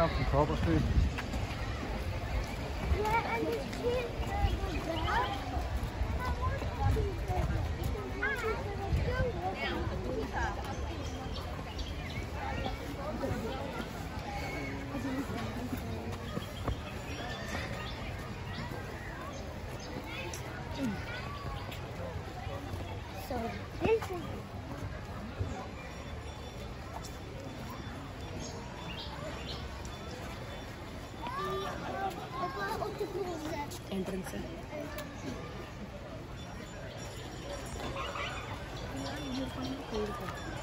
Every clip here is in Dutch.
auf die Körperstück. Yeah, and this kid, uh, So this is Entrance. Entrance.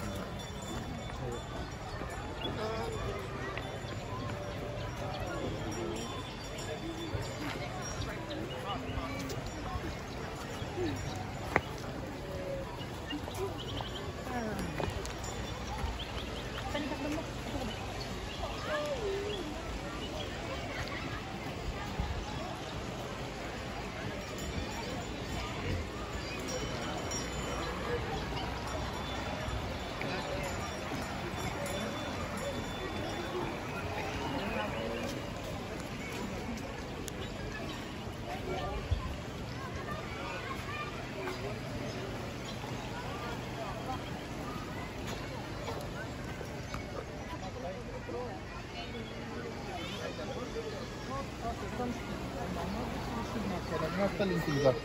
asta l-am utilizat.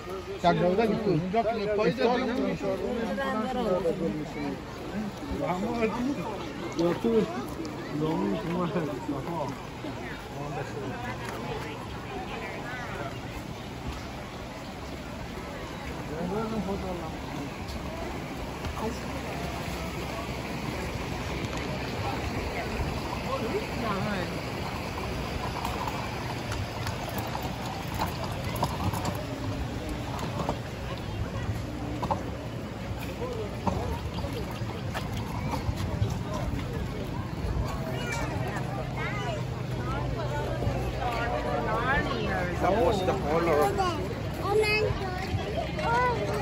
Și am găudat din cum. I'm the color. Oh,